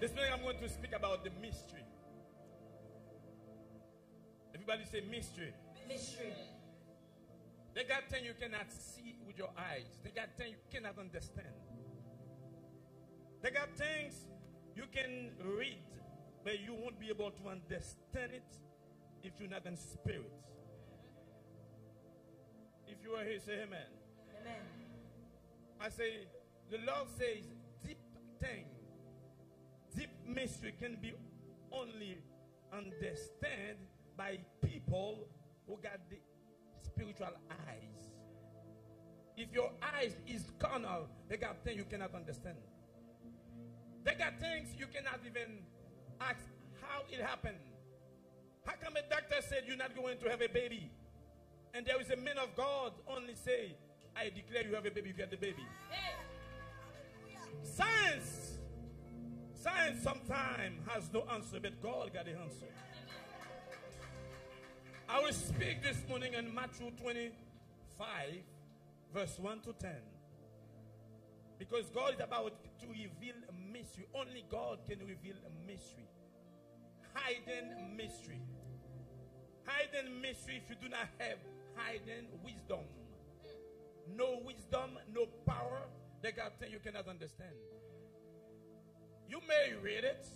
This morning I'm going to speak about the mystery. Everybody say mystery. Mystery. They got things you cannot see with your eyes. They got things you cannot understand. They got things you can read, but you won't be able to understand it if you're not in spirit. If you are here, say amen. Amen. I say, the Lord says, deep thing, deep mystery can be only understood by people who got the spiritual eyes. If your eyes is carnal, they got things you cannot understand. They got things you cannot even ask how it happened. How come a doctor said you're not going to have a baby? And there is a man of God only say, I declare you have a baby, you get the baby. Hey. Science, science sometimes has no answer, but God got the answer. I will speak this morning in Matthew 25, verse 1 to 10. Because God is about to reveal a mystery. Only God can reveal a mystery. Hidden mystery. Hidden mystery if you do not have hidden wisdom. No wisdom, no power. They got things you cannot understand. You may read it,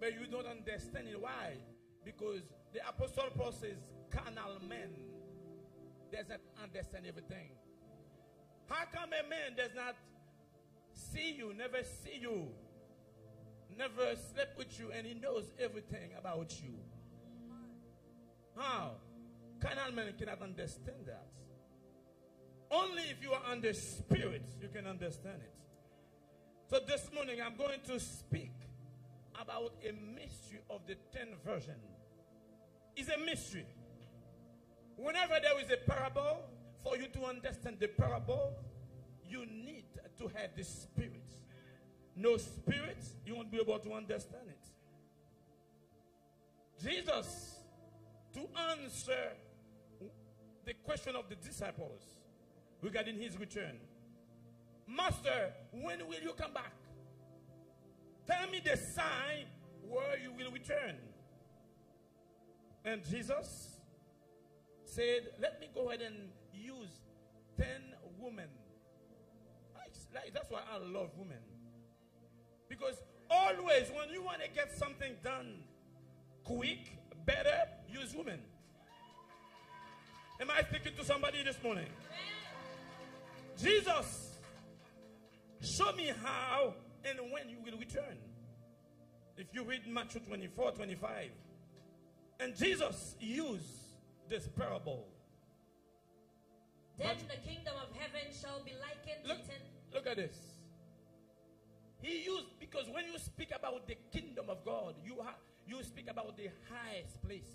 but you don't understand it. Why? Because the Apostle Paul says, carnal men doesn't understand everything. How come a man does not see you, never see you, never slept with you, and he knows everything about you? How? Carnal men cannot understand that. Only if you are under spirit, you can understand it. So this morning, I'm going to speak about a mystery of the 10 version. It's a mystery. Whenever there is a parable, for you to understand the parable, you need to have the spirit. No spirit, you won't be able to understand it. Jesus, to answer the question of the disciples regarding his return, Master, when will you come back? Tell me the sign where you will return. And Jesus said, Let me go ahead and use 10 women. That's why I love women. Because always, when you want to get something done quick, better, use women. Am I speaking to somebody this morning? Jesus, show me how and when you will return. If you read Matthew 24 25, and Jesus used this parable. Then the kingdom of heaven shall be likened Look, to ten. look at this. He used because when you speak about the kingdom of God, you ha- you speak about the highest place.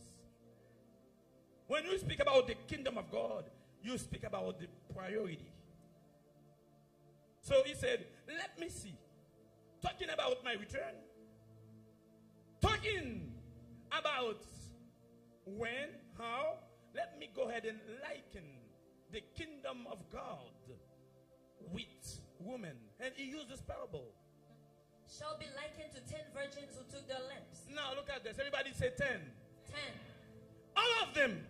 When you speak about the kingdom of God, you speak about the priority. So he said, Let me see. Talking about my return. Talking about when, how. Let me go ahead and liken the kingdom of God with women. And he used this parable. Shall be likened to ten virgins who took their lamps. Now look at this. Everybody say 10. Ten. All of them.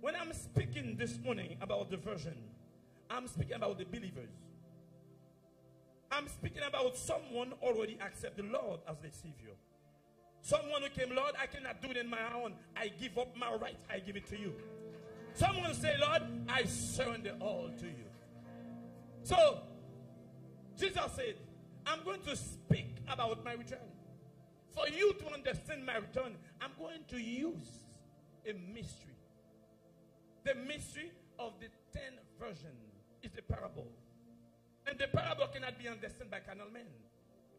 When I'm speaking this morning about the version, I'm speaking about the believers. I'm speaking about someone already accept the Lord as the Savior. Someone who came, Lord, I cannot do it in my own. I give up my right. I give it to you. Someone say, Lord, I surrender all to you. So, Jesus said, I'm going to speak about my return. For you to understand my return, I'm going to use a mystery. The mystery of the 10 version is the parable. And the parable cannot be understood by carnal men.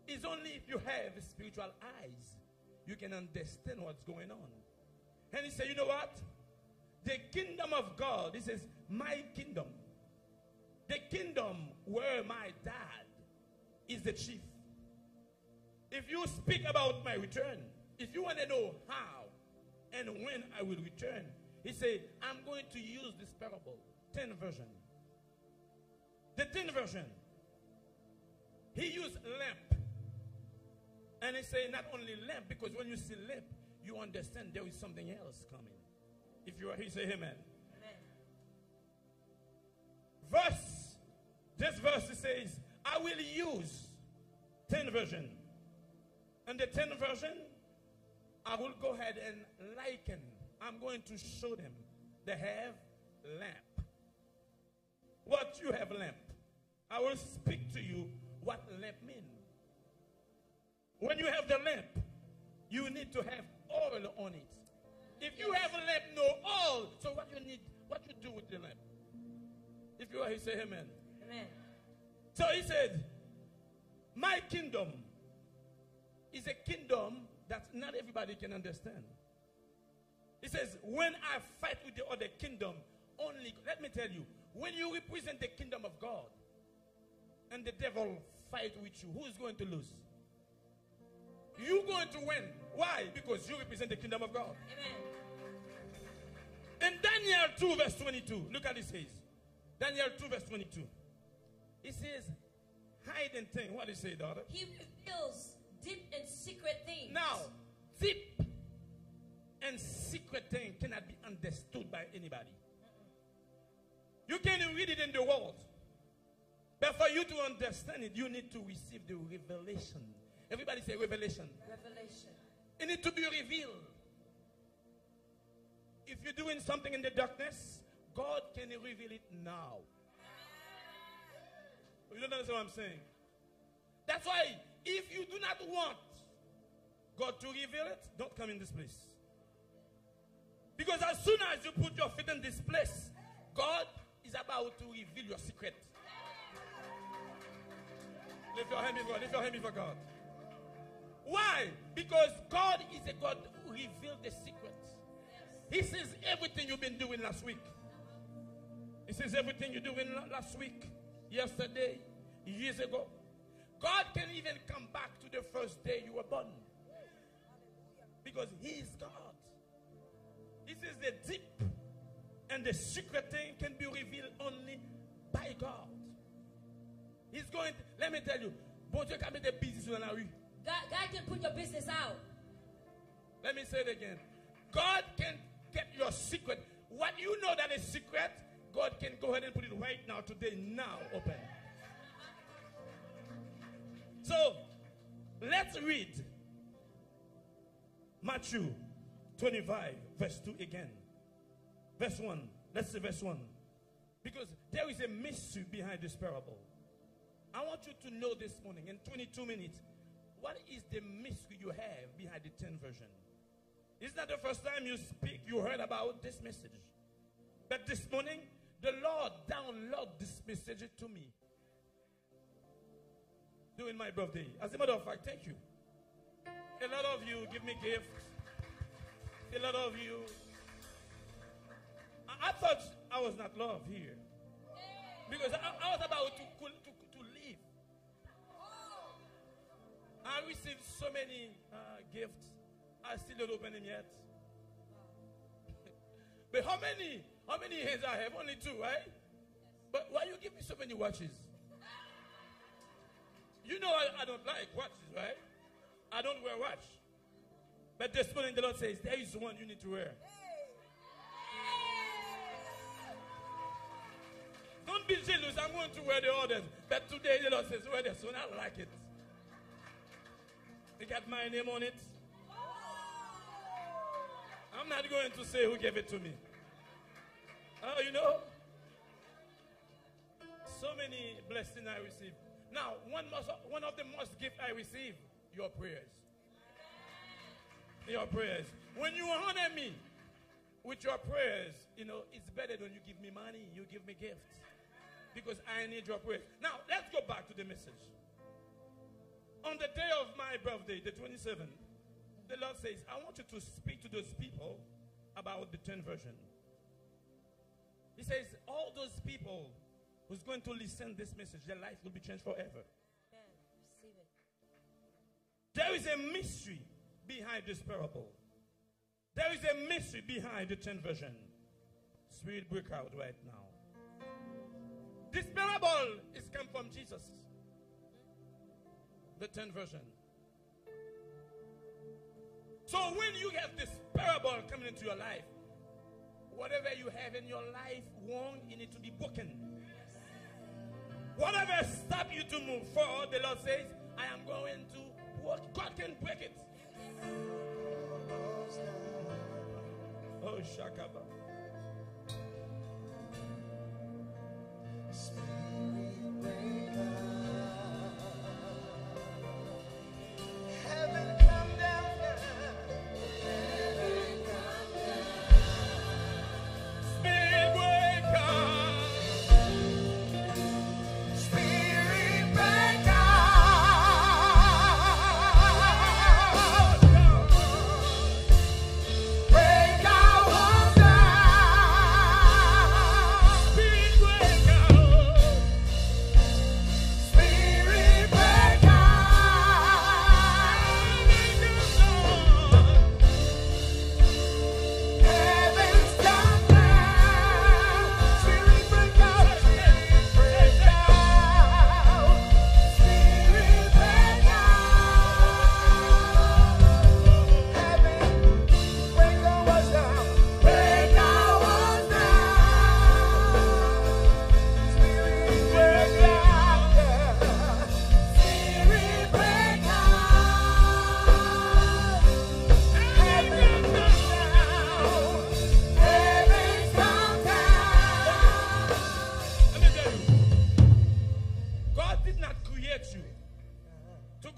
It's only if you have spiritual eyes you can understand what's going on. And he said, You know what? The kingdom of God, this is my kingdom. The kingdom where my dad is the chief. If you speak about my return, if you want to know how and when I will return, he said, I'm going to use this parable, 10 version. The 10 version, he used lamp. And he say not only lamp, because when you see lamp, you understand there is something else coming. If you are here, say amen. Amen. Verse, this verse says, I will use 10 version. And the 10 version, I will go ahead and liken. I'm going to show them they have lamp. What you have lamp. I will speak to you what lamp mean. When you have the lamp, you need to have oil on it. If you have a lamp, no oil. So what you need, what you do with the lamp? If you are he say amen. Amen. So he said, My kingdom is a kingdom that not everybody can understand. He says, When I fight with the other kingdom, only, let me tell you, when you represent the kingdom of God and the devil fight with you, who is going to lose? You're going to win. Why? Because you represent the kingdom of God. Amen. In Daniel 2, verse 22, look at it says. Daniel 2, verse 22. It says, hide and thing. What do you say, daughter? He reveals deep and secret things. Now, deep and secret thing cannot be understood by anybody. You can't read it in the world. For you to understand it, you need to receive the revelation. Everybody say revelation. Revelation. It needs to be revealed. If you're doing something in the darkness, God can reveal it now. You don't understand what I'm saying? That's why if you do not want God to reveal it, don't come in this place. Because as soon as you put your feet in this place, God is about to reveal your secret. Lift your hand before, lift your hand before God. Why? Because God is a God who reveals the secrets. He sees everything you've been doing last week. He sees everything you're doing last week, yesterday, years ago. God can even come back to the first day you were born. Because He is God. He says the deep and the secret thing can be revealed only by God. Let me tell you, bon Dieu can make the business la rue. God, God can put your business out. Let me say it again. God can get your secret. What you know that is secret, God can go ahead and put it right now, today, now, open. So, let's read Matthew 25, verse 2 again. Verse 1. Let's see verse 1. Because there is a mystery behind this parable. I want you to know this morning, in 22 minutes, what is the mystery you have behind the 10 version? It's not the first time you speak, you heard about this message. But this morning, the Lord downloaded this message to me during my birthday. As a matter of fact, thank you. A lot of you give me gifts. A lot of you. I, I thought I was not loved here. Because I, I was about to, received so many uh, gifts. I still don't open them yet. but how many? How many hands I have? Only two, right? But why you give me so many watches? You know I, I don't like watches, right? I don't wear watch. But this morning the Lord says there is one you need to wear. Don't be jealous. I'm going to wear the others. But today the Lord says, wear this one. I like it. It got my name on it. I'm not going to say who gave it to me. Oh, you know? So many blessings I receive. Now, one, most, one of the most gift I receive, your prayers. Your prayers. When you honor me with your prayers, you know, it's better when you give me money, you give me gifts. Because I need your prayers. Now, let's go back to the message. On the day of my birthday, the 27th, the Lord says, I want you to speak to those people about the 10 version. He says, all those people who's going to listen this message, their life will be changed forever. There is a mystery behind this parable. There is a mystery behind the 10 version. Spirit break out right now. This parable is come from Jesus. The 10 version. So when you have this parable coming into your life, whatever you have in your life wrong, you need to be broken. Whatever stop you to move forward, the Lord says, I am going to work. God can break it. Oh, Shakaba. Heaven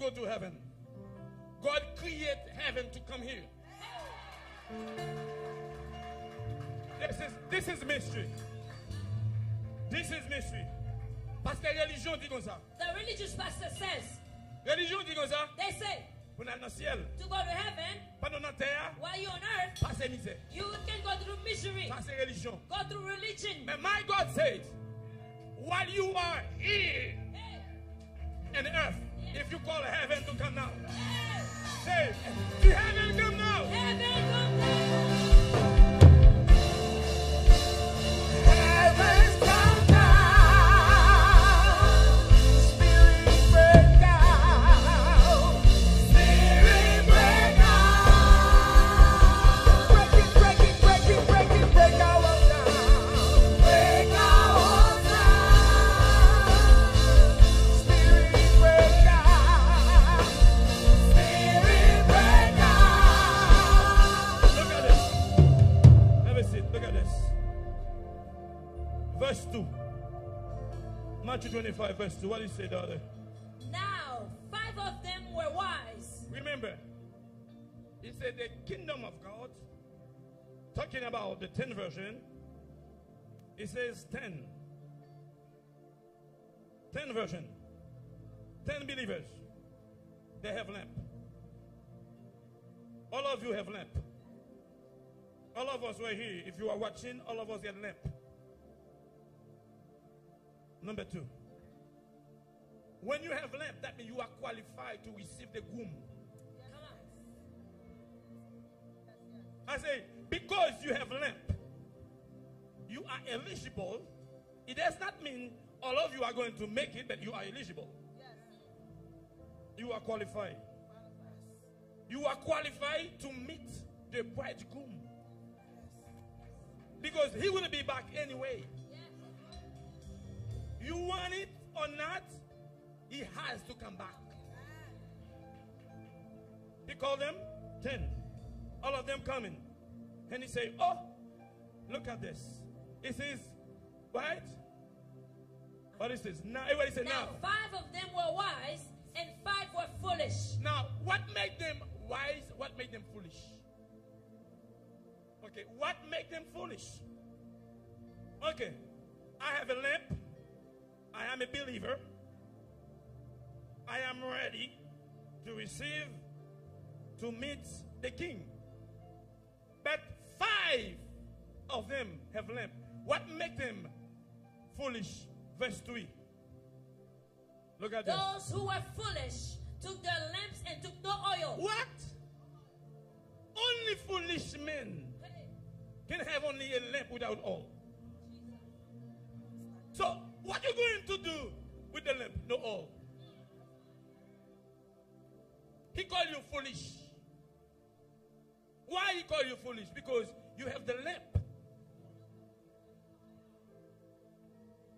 go to heaven. God created heaven to come here. This is this is mystery. This is mystery. Que religion dit comme ça. The religious pastor says, Religion dit comme ça. they say, Pour aller dans le ciel, to go to heaven, pas dans la terre, while you're on earth, pas misère. you can go through misery, Ça religion. go through religion. But my God says, while you are here Hey, in earth, if you call heaven to come hey, say, heaven come now. heaven Matthew 25, verse 2. What did he say, daughter? Now, five of them were wise. Remember, he said the kingdom of God, talking about the 10 version, he says 10. 10 version. 10 believers. They have lamp. All of you have lamp. All of us were here. If you are watching, all of us get lamp. Number two. When you have lamp, that means you are qualified to receive the groom. I say, because you have lamp, you are eligible. It does not mean all of you are going to make it, but you are eligible. You are qualified. You are qualified to meet the bridegroom. Because he will be back anyway. You want it or not, he has to come back. He called them 10. All of them coming. And he said, Oh, look at this. It says, right? What is this? Now, everybody say Now, now. five of them were wise and five were foolish. Now, what made them wise? What made them foolish? Okay, what made them foolish? Okay, I have a lamp. I am a believer. I am ready to receive, to meet the king. But five of them have lamp. What made them foolish? Verse 3. Look at this. Those who were foolish took their lamps and took no oil. What? Only foolish men can have only a lamp without oil. So, what are you going to do with the lamp? No oil. He called you foolish. Why he called you foolish? Because you have the lamp.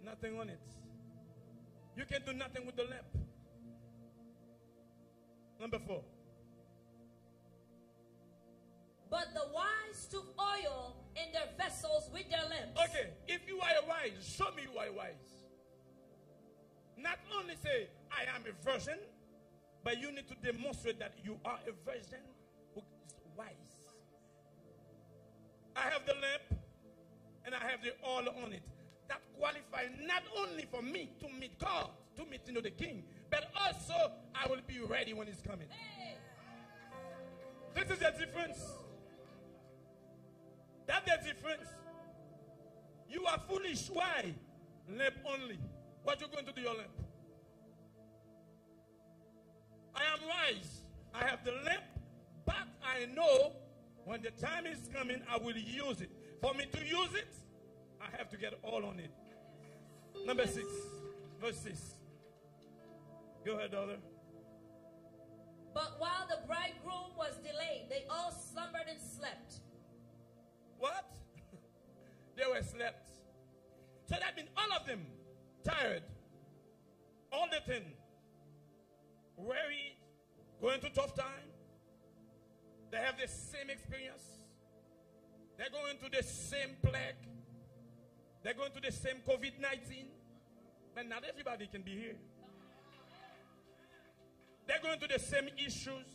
Nothing on it. You can do nothing with the lamp. Number four. But the wise took oil in their vessels with their lamps. Okay, if you are wise, show me you are wise. Not only say, I am a virgin, but you need to demonstrate that you are a virgin who is wise. I have the lamp and I have the oil on it. That qualifies not only for me to meet God, to meet you know, the King, but also I will be ready when He's coming. This is the difference. That's the difference. You are foolish. Why? Lamp only. What you going to do your lamp? I am wise. I have the lamp, but I know when the time is coming, I will use it. For me to use it, I have to get all on it. Number six, verse six. Go ahead, daughter. But while the bridegroom was delayed, they all slumbered and slept. What? they were slept. Tired. All the thing. Worried. Going through tough time. They have the same experience. They're going through the same plague. They're going through the same COVID 19. But not everybody can be here. They're going through the same issues.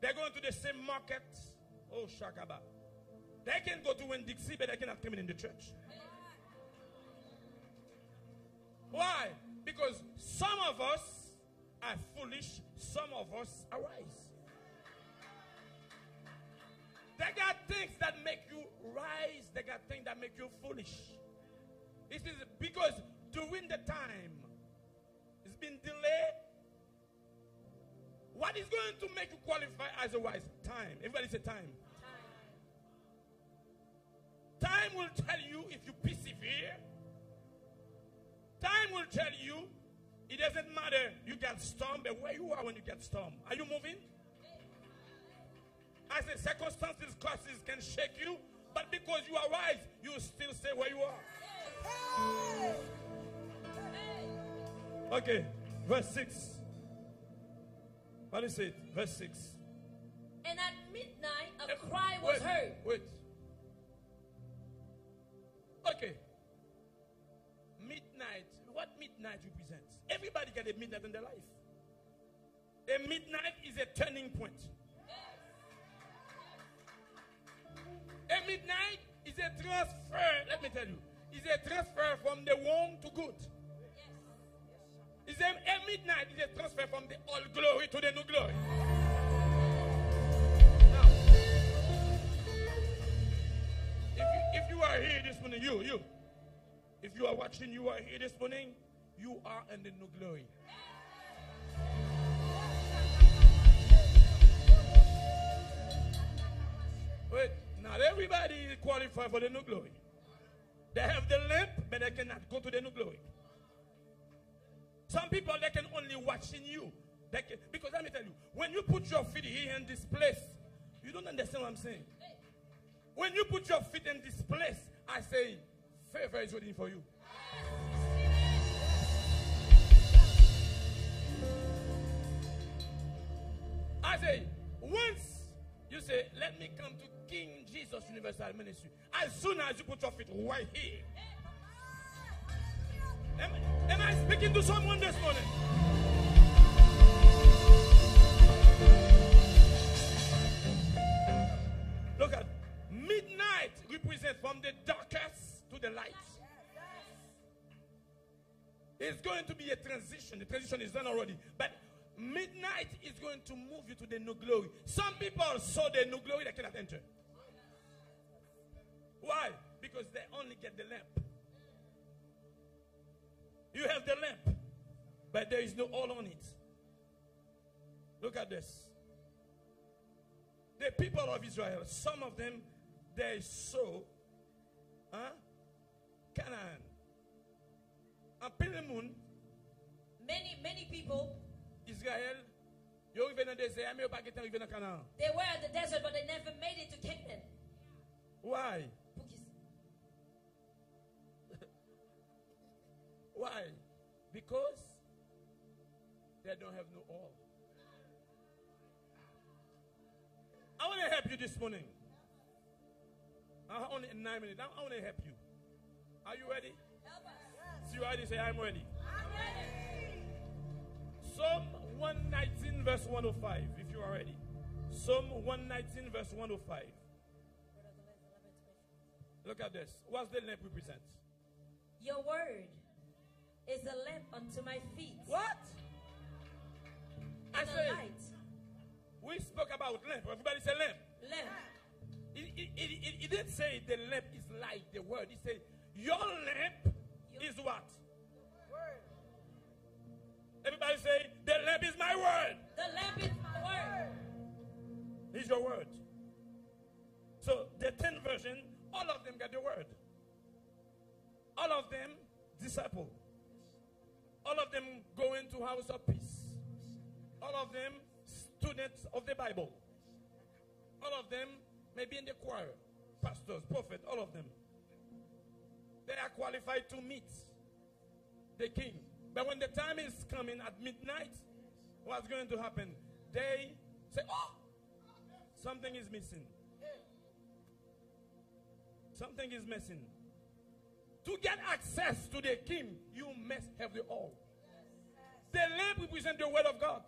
They're going to the same market. Oh, Shakaba. They can go to Winn but they cannot come in the church. Why? Because some of us are foolish, some of us are wise. They got things that make you rise, they got things that make you foolish. It is because during the time it's been delayed. What is going to make you qualify as a wise? Time. Everybody say time. Time will tell you if you persevere. Time will tell you it doesn't matter you get storm, but where you are when you get storm. Are you moving? I said circumstances, causes can shake you, but because you are wise, you still stay where you are. Okay, verse 6. What is it? Verse 6. And at midnight, a cry was wait, heard. Wait. Okay. Midnight represents? Everybody get a midnight in their life. A midnight is a turning point. A midnight is a transfer. Let me tell you, is a transfer from the wrong to good. Is a, a midnight is a transfer from the old glory to the new glory. Now, if you, if you are here this morning, you, you, if you are watching, you are here this morning, you are in the new glory. Wait, not everybody is qualified for the new glory. They have the lamp, but they cannot go to the new glory. Some people they can only watch in you. They can, because let me tell you, when you put your feet here in this place, you don't understand what I'm saying. When you put your feet in this place, I say, favor is waiting for you. I say, once you say, let me come to King Jesus Universal Ministry, as soon as you put your feet right here, am, am I speaking to someone this morning? Look at midnight represent from the darkest to the light. It's going to be a transition. The transition is done already. But midnight is going to move you to the new glory. Some people saw the new glory, they cannot enter. Why? Because they only get the lamp. You have the lamp, but there is no oil on it. Look at this. The people of Israel, some of them, they saw huh, Canaan. And Pelemun, Many, many people, Israel, Yo arrivé dans le désert, mais yo pas arrivé dans Canaan. They were in the desert, but they never made it to Canaan. Why? Why? Because they don't have no oil. I want to help you this morning. I only in nine minutes. I want to help you. Are you ready? Help us. See you ready? Say I'm ready. I'm ready. Psalm 119 verse 105. If you are ready. Psalm 119 verse 105. Look at this. What's the lamp represent? Your word is a lamp unto my feet What? I and a say light. we spoke about lamp. Everybody say lamp. Lamp. It, it, it, it, didn't say the lamp is light, the word. It said your lamp is what? Everybody say, the lamp is my word. The lamp is my word. Is your word. So the 10 version, all of them got the word. All of them disciple. All of them go into house of peace. All of them students of the Bible. All of them maybe in the choir, pastors, prophets, all of them. They are qualified to meet the king. But when the time is coming at midnight, what's going to happen? They say, Oh, something is missing. Something is missing. To get access to the king, you must have the all. The lamp represents the word of God.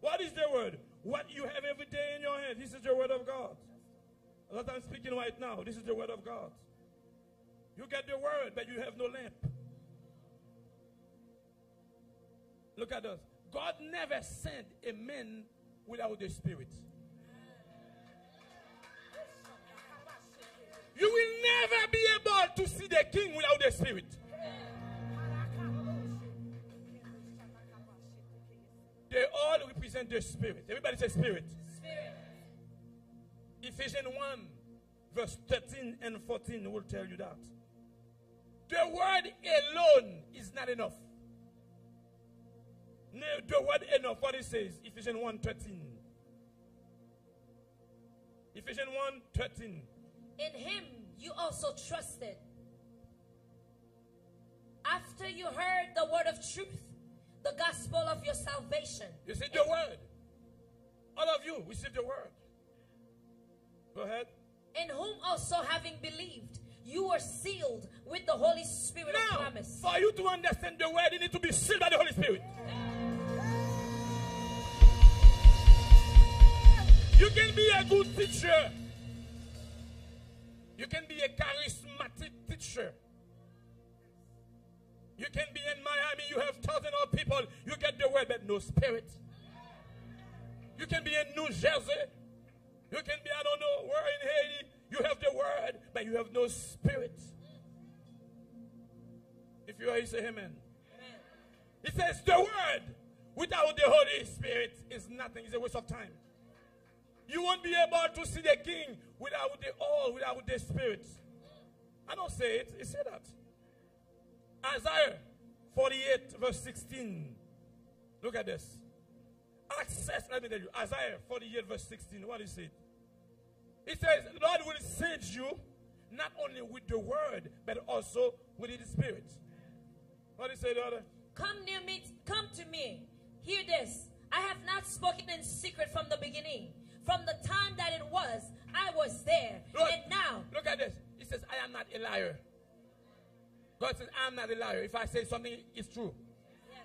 What is the word? What you have every day in your hand. This is the word of God. What I'm speaking right now, this is the word of God. You get the word, but you have no lamp. Look at us. God never sent a man without the spirit. You will never be able to see the king without the spirit. They all represent the spirit. Everybody say spirit. Spirit. Ephesians 1, verse 13 and 14 will tell you that. The word alone is not enough. No, the word enough, what it says, Ephesians 1 13. Ephesians 1 13. In him you also trusted. After you heard the word of truth, the gospel of your salvation. You see the word. All of you receive the word. Go ahead. In whom also having believed, you were sealed with the Holy Spirit of promise. for you to understand the word, you need to be sealed by the Holy Spirit. You can be a good teacher. You can be a charismatic teacher. You can be in Miami, you have thousands of people, you get the word, but no spirit. You can be in New Jersey, you can be, I don't know, where in Haiti, you have the word, but you have no spirit. If you are, here, say amen. It says the word without the Holy Spirit is nothing, it's a waste of time. You won't be able to see the king without the all, without the spirit. I don't say it, it said that. Isaiah 48, verse 16. Look at this. Access, let me tell you. Isaiah 48, verse 16. What is it? It says, Lord will send you not only with the word, but also with the spirit. What What is it, daughter? Come near me, come to me. Hear this. I have not spoken in secret from the beginning. From the time that it was, I was there. Look, And now, look at this. He says, I am not a liar. God says, I am not a liar. If I say something, it's true. yes,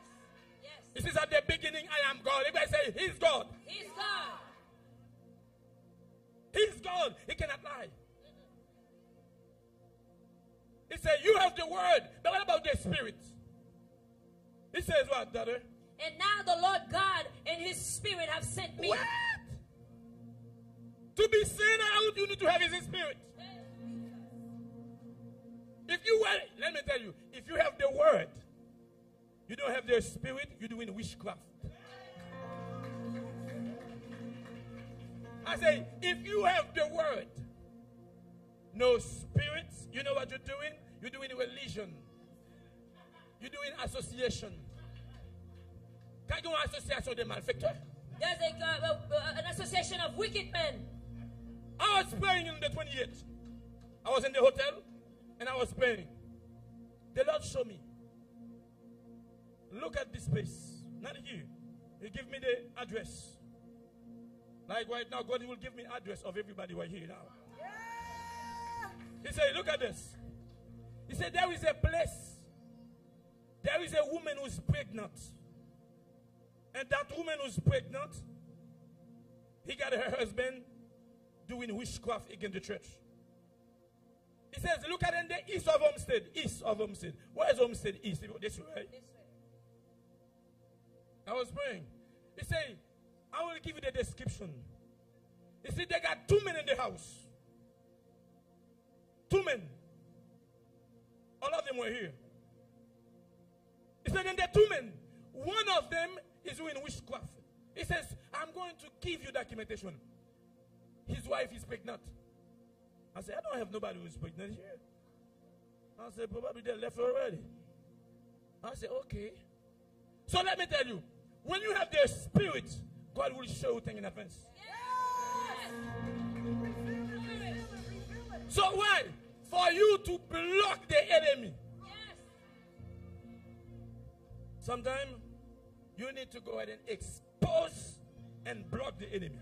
yes, He says, at the beginning, I am God. If I say, He's God, He's God. He's God. He cannot lie. He said, You have the word. But what about the spirit? He says, What, daughter? And now the Lord God and His Spirit have sent me. What? To be sent out, you need to have His spirit. If you were, let me tell you, if you have the word, you don't have the spirit, you're doing witchcraft. I say, if you have the word, no spirit, you know what you're doing? You're doing religion. You're doing association. Quand il y a une association de malfaiteurs, There's a, uh, uh, an association of wicked men. I was praying in the 28th. I was in the hotel and I was praying. The Lord showed me. Look at this place. Not here. He gave me the address. Like right now, God will give me address of everybody right here now. He said, look at this. He said, there is a place. There is a woman who's pregnant. And that woman who's pregnant, he got her husband doing witchcraft against the church. He says, look at in the east of Homestead. East of Homestead. Where is Homestead East? This way. This way. I was praying. He said, I will give you the description. He said, they got two men in the house. Two men. All of them were here. He said, and the two men, one of them is doing witchcraft. He says, I'm going to give you documentation. His wife is pregnant. I said, I don't have nobody who's pregnant here. I said, probably they left already. I said, okay. So let me tell you, when you have the spirit, God will show you things in advance. So why? For you to block the enemy. Yes. Sometimes you need to go ahead and expose and block the enemy.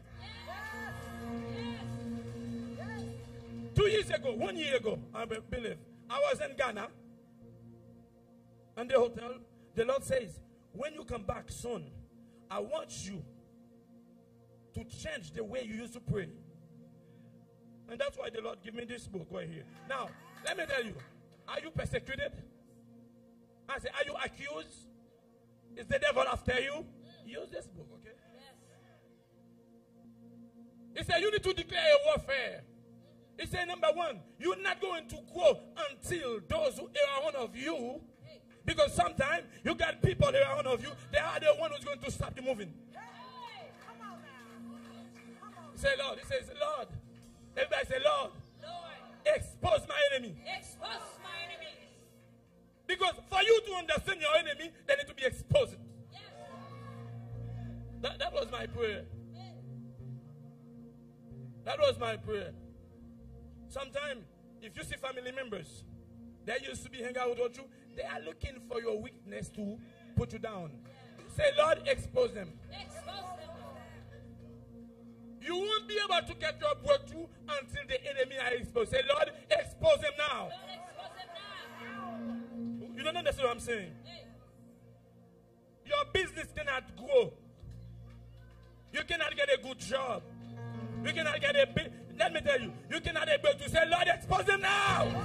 Two years ago, one year ago, I believe, I was in Ghana and the hotel. The Lord says, when you come back soon, I want you to change the way you used to pray. And that's why the Lord gave me this book right here. Now, let me tell you, are you persecuted? I say, are you accused? Is the devil after you? Use this book, okay? He said, You need to declare a warfare. He said, Number one, you're not going to grow until those who are one of you, because sometimes you got people around of you, they are the one who's going to stop the moving. He said, Lord, he says, Lord, everybody say, Lord, Lord, expose my enemy. expose my enemy. Because for you to understand your enemy, they need to be exposed. Yes. That, that was my prayer. That was my prayer. Sometimes, if you see family members, they used to be hanging out with you, they are looking for your weakness to put you down. Say, Lord, expose them. Expose them. You won't be able to get your breakthrough until the enemy are exposed. Say, Lord, expose them now. Lord, expose them now. You don't understand what I'm saying? Hey. Your business cannot grow. You cannot get a good job. You cannot get a big. Let me tell you, you cannot be able to say, Lord, expose now. Now.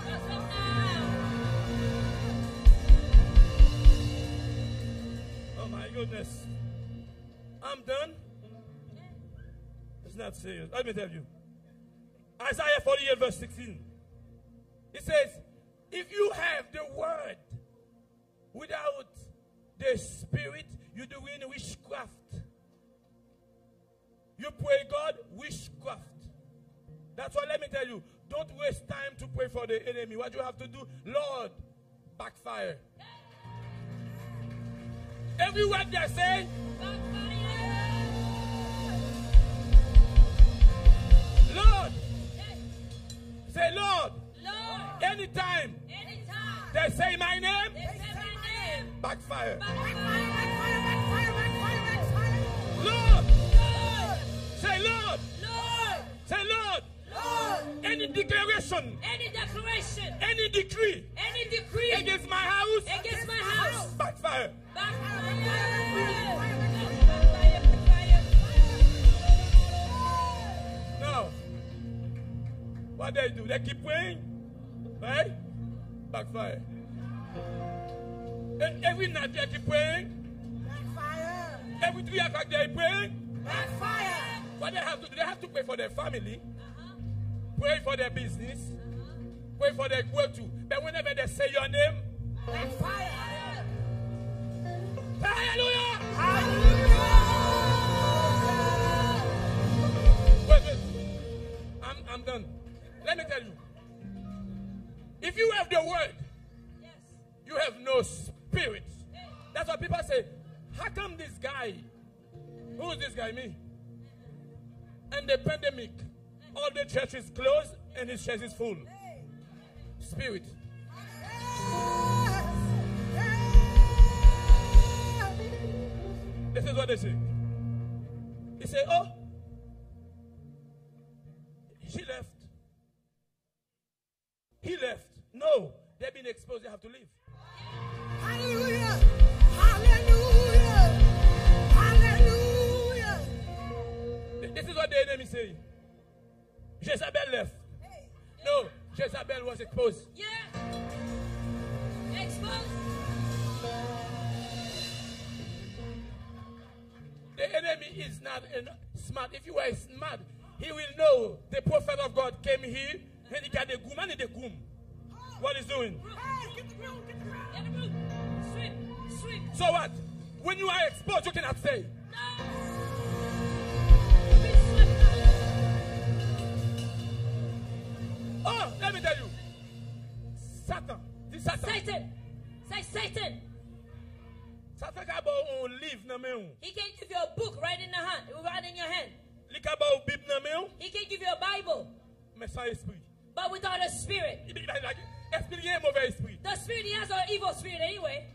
Oh my goodness. I'm done. It's not serious. Let me tell you. Isaiah 48, verse 16. It says, If you have the word without the spirit, you're doing witchcraft. You pray God, witchcraft. That's why let me tell you, don't waste time to pray for the enemy. What you have to do, Lord, backfire. Every word they say, Lord, say Lord. Lord, Anytime anytime they say my name, they say my name, backfire. backfire. Declaration, any declaration, any decree any decree against my house, against my house, backfire. backfire. Now, what they do? They keep praying, right? Backfire. E- Every night they keep praying. Every three o'clock they pray. Backfire. What they have to do? They have to pray for their family, pray for their business, pray for their work too. But whenever they say your name, fire. hallelujah! Hallelujah. Wait, wait. I'm, I'm done. Let me tell you. If you have the word, Yes. you have no spirit. That's why people say, how come this guy Who is this guy? Me. And the pandemic, all the church is closed and his church is full. Spirit. This is what they say. He say, Oh, she left. He left. No, they've been exposed. They have to leave. Hallelujah. Hallelujah. Hallelujah. This is what the enemy say. Jezebel left. No, Jezebel was exposed. Yeah. Exposed. The enemy is not smart. If you are smart, he will know the prophet of God came here and he got the goom and the goom. Oh. What he's doing. Hey, get the room, get the room. Get the. Sweep. Sweep. So what? When you are exposed, you cannot say. No. Oh, let me tell you. Satan. This Satan. Satan. Say Satan. Satan ka ba ou liv nan men. He can give you a book right in the hand, right in your hand. Li ka ba ou bib nan men. He can give you a Bible, Men san esprit. but without a spirit. I- I- like, Esprit gen mauvais esprit. The spirit he has an evil spirit anyway.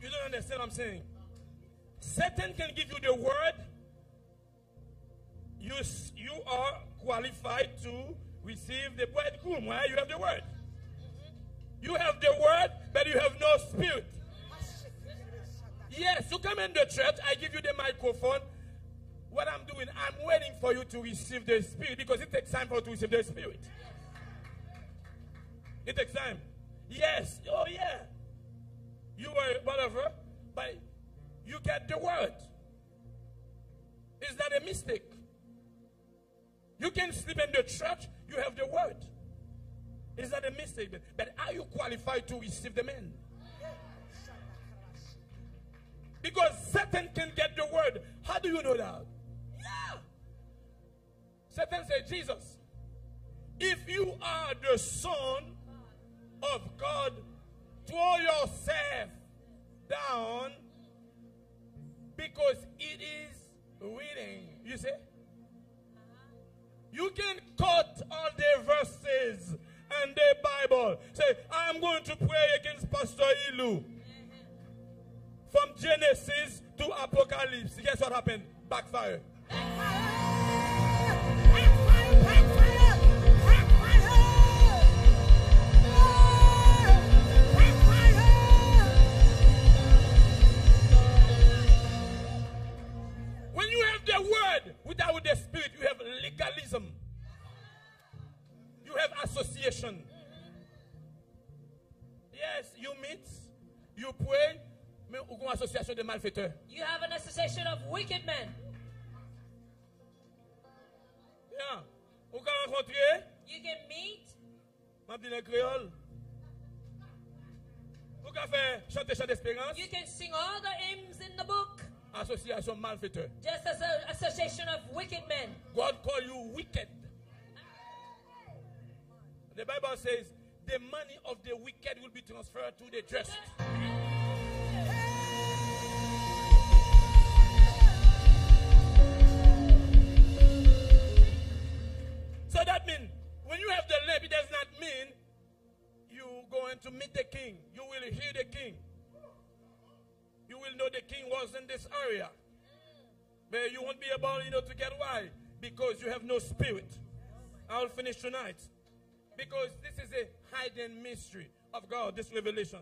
You don't understand what I'm saying? Satan can give you the word. You, you are qualified to receive the bridegroom. Why? Eh? You have the word. You have the word, but you have no spirit. Yes, you come in the church, I give you the microphone. What I'm doing, I'm waiting for you to receive the spirit because it takes time for you to receive the spirit. It takes time. Yes, oh yeah. You were whatever, but you get the word. It's not a mistake. You can sleep in the church, you have the word. Is that a mistake. But, are you qualified to receive the man? Because Satan can get the word. How do you know that? Yeah. Satan said, Jesus, if you are the son of God, throw yourself down because it is reading. You see? You can cut all the verses and the Bible. Say, I'm going to pray against Pastor Elou. From Genesis to Apocalypse. Guess what happened? Backfire. Association de malfaiteurs. You have an association of wicked men. Yeah. Ou ka rencontrer, You can meet, m'a dit en créole. Ou ka faire chanter chant d'espérance, you can sing all the hymns in the book, association malfaiteur. just as an association of wicked men. God call you wicked. The Bible says the money of the wicked will be transferred to the just. So that means when you have the lamp, it does not mean you going to meet the king. You will hear the king. You will know the king was in this area. But you won't be able, you know, to get why? Because you have no spirit. I'll finish tonight. Because this is a hidden mystery of God, this revelation.